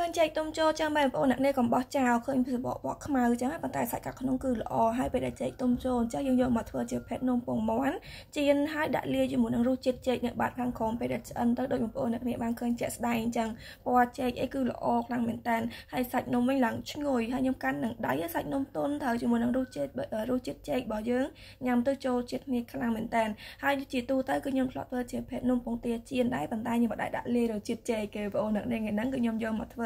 ឃើញចែកទុំចូលចឹងបងប្អូនអ្នកនេះកំបោះចោលឃើញសបកបកខ្មៅចឹងប៉ុន្តែសាច់កាត់ក្នុងគឺល្អហើយពេលដែលចែកទុំចូលចឹងយើងយកមកធ្វើជាផេតនំពងមាន់ចៀនហើយដាក់លាយជាមួយនឹងរសជាតិចេកនៅបាតខាងក្រោមពេលដែលឆ្អិនទៅដូចបងប្អូនអ្នកនេះបានឃើញជាក់ស្ដែងចឹងពណ៌ចេកអីគឺល្អខ្លាំងមែនតើហើយសាច់នំវិញឡើងឈ្ងុយហើយខ្ញុំកាន់នឹងដៃសាច់នំទន់ត្រូវជាមួយនឹងរសជាតិរសជាតិចេករបស់យើងញ៉ាំទៅចូលជាតិគ្នាខ្លាំងមែនតើហើយជាទូទៅគឺខ្ញុំធ្លាប់ធ្វើជាផេតនំពងទាចៀនដែរប៉ុន្តែខ្ញុំមិនដែរដាក់លាយរសជាតិចេកគេបងប្អូនអ្នកនេះថ្ងៃហ្នឹងគឺខ្ញុំយកមកធ្វើ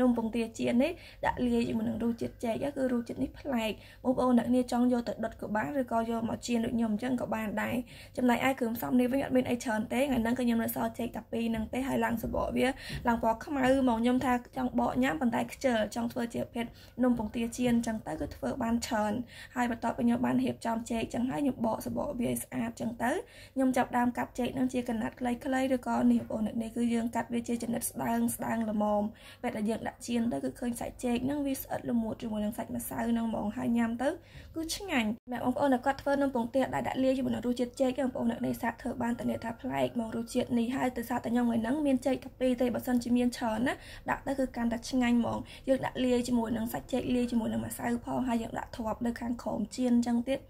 នំពងទាចៀននេះដាក់លាយជាមួយនឹងរសជាតិចេកគឺរសជាតិនេះប្លែកបងប្អូនអ្នកគ្នាចង់យកទៅដុតក៏បានឬក៏យកមកចៀនដូចខ្ញុំអញ្ចឹងក៏បានដែរចំណែកឯគ្រឿងផ្សំនេះវិញអត់មានអីច្រើនទេថ្ងៃហ្នឹងគឺខ្ញុំនៅសល់ចេកតែពីរហ្នឹងទេហើយឡើងសបកវាឡើងពណ៌ខ្មៅមកខ្ញុំថាចង់បកញ៉ាំប៉ុន្តែខ្ជិលចង់ធ្វើជាភេទនំពងទាចៀនអញ្ចឹងទៅគឺធ្វើបានច្រើនហើយបន្ទាប់ពីខ្ញុំបានរៀបចំចេកអញ្ចឹងហើយខ្ញុំបកសបកវាឲ្យស្អាតអញ្ចឹងទៅខ្ញុំចាប់ដើមកាត់ចេកហ្នឹងជាកណាត់ខ្លីៗឬក៏នេះបងប្អូននេះគឺយើងកាត់វាជាចំណិតស្ដើងស្ដើងល្មមពេលដែលយើងដាក់ចៀនទៅគឺឃើញសាច់ចេកហ្នឹងវាស្អិតល្មួតជាមួយនឹងសាច់ម្សៅហ្នឹងហ្មងហើយញ៉ាំទៅគឺឆ្ងាញ់អ្នកបងប្អូនដែលគាត់ធ្វើនំពងទាដែលដាក់លាយជាមួយនឹងរសជាតិចេកបងប្អូនអ្នកនេះសាកធ្វើបានតនេះថាប្លែកមករសជាតិនេះហើយទៅសាកតែខ្ញុំហ្នឹងមានចេកតែពីរទេបើសិនជាមានច្រើនណាដាក់ទៅគឺកាន់តែឆ្ងាញ់ហ្មងយើងដាក់លាយជាមួយនឹងសាច់ចេកលាយជាមួយនឹងម្សៅផងហើយយើងដាក់ធ្វាប់នៅខាងក្រោមចៀនអញ្ចឹងទៀត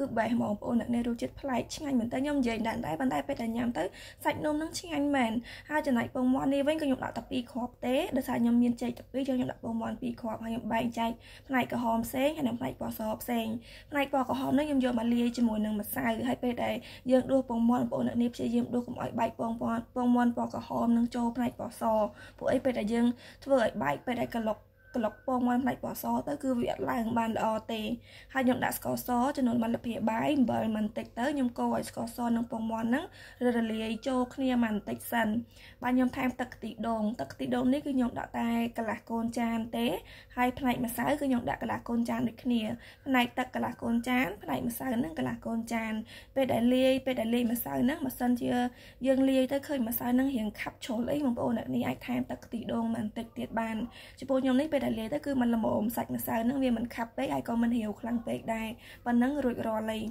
គឺបែបបងប្អូនអ្នកនេះរសជាតិប្លែកឆ្ងាញ់មែនតើខ្ញុំនិយាយដែរតែប៉ុន្តែពេលតែញ៉ាំទៅសាច់នំនឹងឆ្ងាញ់មែនហើយចំណែកពងមាន់នេះវិញក៏ខ្ញុំដាក់តែ2គ្រាប់ទេដោយសារខ្ញុំមានចេកតែ2ចឹងខ្ញុំដាក់ពងមាន់2គ្រាប់ហើយខ្ញុំបែងចែកផ្នែកក្រហមផ្សេងហើយនិងផ្នែកពណ៌សផ្សេងផ្នែកពណ៌ក្រហមនេះខ្ញុំយកមកលាយជាមួយនឹងម្សៅហើយពេលដែលយើងដួសពងមាន់បងប្អូនអ្នកនេះព្យាយាមដួសកុំឲ្យបែកពងមាន់ពងមាន់ពណ៌ក្រហមនឹងចូលផ្នែកពណ៌សព្រោះអីពេលដែលយើងធ្វើឲ្យបែកពេលដែលក្លុក ក្លុកពងមាន់ផ្នែកពណ៌សទៅគឺវាអត់ឡើងបានល្អទេហើយខ្ញុំដាក់ស្ករសចំនួន1លភាបាយអំបិលបន្តិចទៅខ្ញុំកូរឲ្យស្ករសនិងពងមាន់ហ្នឹងរលាយចូលគ្នាបន្តិចសិនបាទខ្ញុំថែមទឹកខ្ទិះដូងទឹកខ្ទិះដូងនេះគឺខ្ញុំដាក់តែកន្លះកូនចានទេហើយផ្នែកម្សៅគឺខ្ញុំដាក់កន្លះកូនចានដូចគ្នាផ្នែកទឹកកន្លះកូនចានផ្នែកម្សៅហ្នឹងកន្លះកូនចាន ពេលដែលលាយពេលដែលលាយម្សៅហ្នឹងបើសិនជាយើងលាយទៅឃើញម្សៅហ្នឹងរៀងខាប់ជ្រុលអីបងប្អូនអ្នកនេះអាចថែមទឹកខ្ទិះដូងបន្តិចទៀតបានចំពោះខ្ញុំនេះពេលដែលលាយទៅគឺมันល្មមសាច់ម្សៅហ្នឹងវាមិនខាប់ពេកហើយក៏មិនរាវខ្លាំងពេកដែរប៉ុណ្ណឹងរួចរាល់ហើយ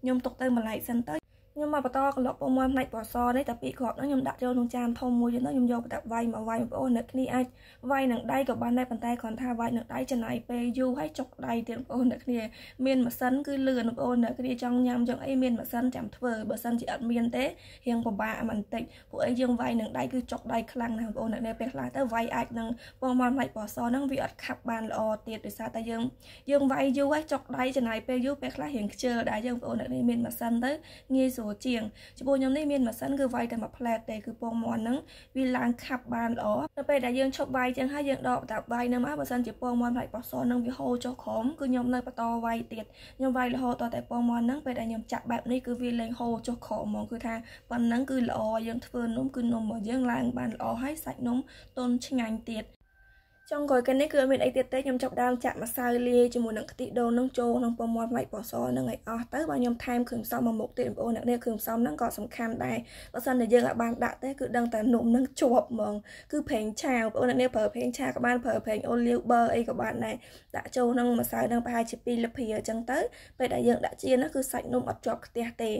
ខ្ញុំទុកទៅម្លែកសិនទៅ ខ្ញុំមកបន្តក្លុកពងមាន់ផ្នែកពណ៌សនេះតែពីរគ្រាប់ហ្នឹងខ្ញុំដាក់ចូលក្នុងចានធំមួយទៀតទៅខ្ញុំយកទៅវាយមកវាយបងប្អូនអ្នកគ្នាអាចវាយនឹងដៃក៏បានដែរប៉ុន្តែគ្រាន់ថាវាយនឹងដៃចំណាយពេលយូរហើយចុកដៃទៀតបងប្អូនអ្នកគ្នាមានម៉ាស៊ីនគឺលឿនបងប្អូនអ្នកគ្នាចង់ញ៉ាំចង់អីមានម៉ាស៊ីនចាំធ្វើបើសិនជាអត់មានទេរៀងពិបាកបន្តិចពួកអីយើងវាយនឹងដៃគឺចុកដៃខ្លាំងណាស់បងប្អូនអ្នកនេះពេលខ្លះទៅវាយអាចនឹងពងមាន់ផ្នែកពណ៌សហ្នឹងវាអត់ខាប់បានល្អទៀតដោយសារតែយើងយើងវាយយូរហើយចុកដៃចំណាយពេលយូរពេលខ្លះរៀងខ្ជិលដែរយើងបងប្អូនអ្នកនេះមានម៉ាស៊ីនទៅងាយស្រួលជាងចំពោះខ្ញុំនេះមានម៉ាស៊ីនគឺវាយតែមួយផ្លែតទេគឺពងមាន់ហ្នឹងវាឡើងខាប់បានល្អដល់ពេលដែលយើងឈប់វាយចឹងហើយយើងដកតាវាយហ្នឹងមកបើសិនជាពងមាន់ផ្លែប៉ោះសហ្នឹងវាហូរចុះក្រោមគឺខ្ញុំនៅបន្តវាយទៀតខ្ញុំវាយរហូតដល់តែពងមាន់ហ្នឹងពេលដែលខ្ញុំចាក់បែបនេះគឺវាលែងហូរចុះក្រោមហ្មងគឺថាប៉ុណ្ណឹងគឺល្អយើងធ្វើនំគឺនំរបស់យើងឡើងបានល្អហើយសាច់នំទន់ឆ្ងាញ់ទៀត ចុងក្រោយកិននេះគឺអត់មានអីទៀតទេខ្ញុំចាប់ដើមចាក់ម្សៅលាយជាមួយនឹងខ្ទិះដូងនឹងចូលក្នុងពងមាន់ផ្លែកពណ៌សនឹងឲ្យអស់ទៅបើខ្ញុំថែមគ្រឿងផ្សំមួយមុខទៀតបងប្អូនអ្នកនេះគ្រឿងផ្សំហ្នឹងក៏សំខាន់ដែរបើសិនតែយើងអាចបានដាក់ទេគឺដឹងតែនំនឹងជាប់ហ្មងគឺប្រេងឆាបងប្អូនអ្នកនេះប្រើប្រេងឆាក៏បានប្រើប្រេងអូលីវប៊ឺអីក៏បានដែរដាក់ចូលក្នុងម្សៅហ្នឹងប្រហែលជា2លភាអញ្ចឹងទៅពេលដែលយើងដាក់ជាហ្នឹងគឺសាច់នំអត់ជាប់ខ្ទះទេ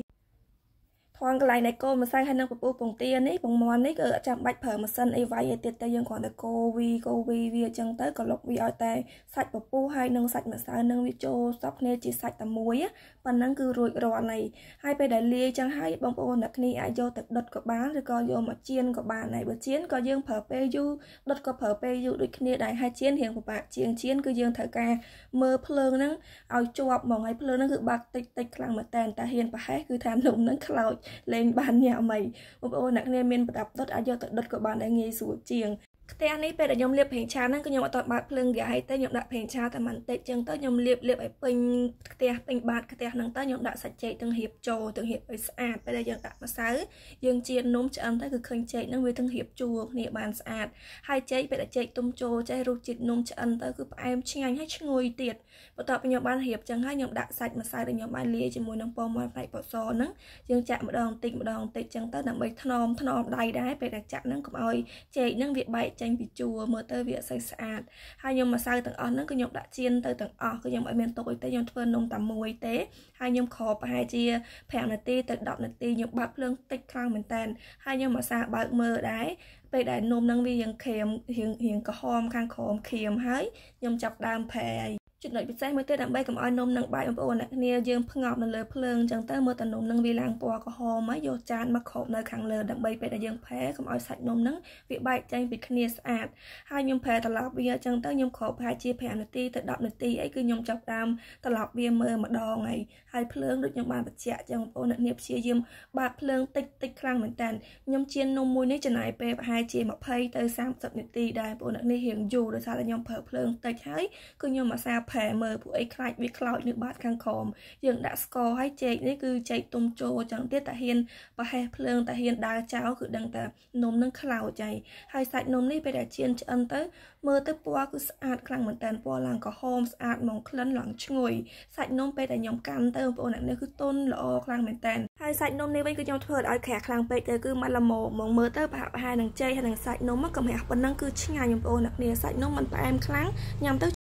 ថងកន្លែងនៃកូនម្សៅហើយនឹងពពុះពងទានេះពងមាន់នេះគឺអត់ចាំបាច់ប្រើម៉ាស៊ីនអីវាយអីទៀតទៅយើងគ្រាន់តែកូវីកូវីវាអញ្ចឹងទៅក៏លុកវាឲ្យតែសាច់ពពុះហើយនឹងសាច់ម្សៅនឹងវាចូលសពគ្នាជាសាច់តែមួយប៉ុណ្ណឹងគឺរួចរាល់ហើយហើយពេលដែលលាយចឹងហើយបងប្អូនអ្នកគ្នាអាចយកទៅដុតក៏បានឬក៏យកមកចៀនក៏បានហើយបើចៀនក៏យើងប្រើពេលយូរដុតក៏ប្រើពេលយូរដូចគ្នាដែរហើយចៀនរៀងពិបាកជាងចៀនគឺយើងត្រូវការមើលភ្លើងហ្នឹងឲ្យជាប់ហ្មងហើយភ្លើងហ្នឹងគឺបាក់តិចតិចខ្លាំងមែនតើតែហ៊ានប្រហែសគឺថានំហ្នឹងខ្លោចលេងបានញ៉ាំអីបងប្អូនអ្នកគ្នាមានប្រដាប់ដុតអាចយកទៅដុតក៏បានដែរងាយស្រួលជាង ផ្ទះនេះពេលដែលខ្ញុំលាបប្រេងឆាហ្នឹងគឺខ្ញុំអត់តបើកភ្លើងហ្គាឲ្យទេខ្ញុំដាក់ប្រេងឆាតែបន្តិចចឹងទៅខ្ញុំលាបលាបឲ្យពេញផ្ទះពេញបាតផ្ទះហ្នឹងទៅខ្ញុំដាក់សាច់ចេកទាំងរៀបចូលទាំងរៀបឲ្យស្អាតពេលដែលយើងដាក់ម្សៅយើងជៀននំឆ្អិនទៅគឺឃើញចេកហ្នឹងវាទាំងរៀបជួរគ្នាបានស្អាតហើយចេកពេលដែលចេកទុំចូលចេះរសជាតិនំឆ្អិនទៅគឺផ្អែមឆ្ងាញ់ហើយឈ្ងុយទៀតបន្ទាប់ពីខ្ញុំបានរៀបចឹងហើយខ្ញុំដាក់សាច់ម្សៅដែលខ្ញុំបានលាយជាមួយនឹងពងមាន់ផ្នែកបសហ្នឹងយើងចាក់ម្ដងតិចម្ដងតិចចឹងទៅដើម្បីថ្នមថ្នមដៃដែរពេលដែលចាក់ហ្នឹងកុំឲ្យចេកហ្នឹងវាបែកចេញពីជួរមើលទៅវាអត់សូវស្អាតហើយខ្ញុំម្សៅទាំងអស់ហ្នឹងគឺខ្ញុំដាក់ចៀនទៅទាំងអស់គឺខ្ញុំអត់មានទុកអីទេខ្ញុំធ្វើនំតែមួយទេហើយខ្ញុំក្របប្រហែលជា5នាទីទៅ10នាទីខ្ញុំបើកភ្លើងតិចខ្លាំងមែនតើហើយខ្ញុំអាសាបើកមើលដែរពេលដែលនំហ្នឹងវាយ៉ាងក្រៀមរៀងរៀងក្រហមខាងក្រោមក្រៀមហើយខ្ញុំចាប់ដើមប្រែ ចំណុចពិសេសមួយទៀតដើម្បីកុំឲ្យនំនឹងបាយបងប្អូនអ្នកគ្នាយើងផ្ងប់នៅលើភ្លើងអញ្ចឹងទៅមើលតនំនឹងវាឡើងពណ៌ក្រហមហើយយកចានមកគ្របនៅខាងលើដើម្បីពេលដែលយើងផែកុំឲ្យសាច់នំនឹងវាបែកចេញពីគ្នាស្អាតហើយខ្ញុំផែត្រឡប់វាអញ្ចឹងទៅខ្ញុំគ្របប្រហែលជា5នាទីទៅ10នាទីអីគឺខ្ញុំចាប់ដើមត្រឡប់វាមើលម្ដងហើយហើយភ្លើងដូចខ្ញុំបានបញ្ជាក់អញ្ចឹងបងប្អូនអ្នកនាងព្យាយាមបើកភ្លើងតិចតិចខ្លាំងមែនតើខ្ញុំជៀននំមួយនេះចំណាយពេលប្រហែលជា20ទៅ30នាទីដែរបងប្អូនអ្នកនាងរៀងយូរដោយសារតែខ្ញុំប្រើភ្លើងតិចហើយគឺខ្ញុំអាសាផែមើលពួកអីខ្លាចវាខ្លោចនៅបាតខាងក្រោមយើងដាក់ស្ករហើយចេកនេះគឺចេកទុំចូលចឹងទៀតតាហ៊ានប្រហែសភ្លើងតាហ៊ានដើរចោលគឺដឹងតែនំនឹងខ្លោចហើយហើយសាច់នំនេះពេលដែលជៀនឆ្អិនទៅមើលទៅពណ៌គឺស្អាតខ្លាំងមែនតើពណ៌ឡើងក្រហមស្អាតហ្មងក្លិនឡើងឈ្ងុយសាច់នំពេលដែលខ្ញុំកាន់ទៅបងប្អូនអ្នកនេះគឺទន់ល្អខ្លាំងមែនតើហើយសាច់នំនេះវិញគឺខ្ញុំធ្វើឲ្យក្រាស់ខ្លាំងពេកទៅគឺមិនល្មមមកមើលទៅប្រហែលប្រហែលនឹងចេកហើយនឹងសាច់នំមកកំរះប៉ុណ្ណឹងគឺឆ្ងាញ់បងប្អូនអ្នកនេះសាច់នំមិនផ្អែមខ្លាំងញ៉ាំទៅ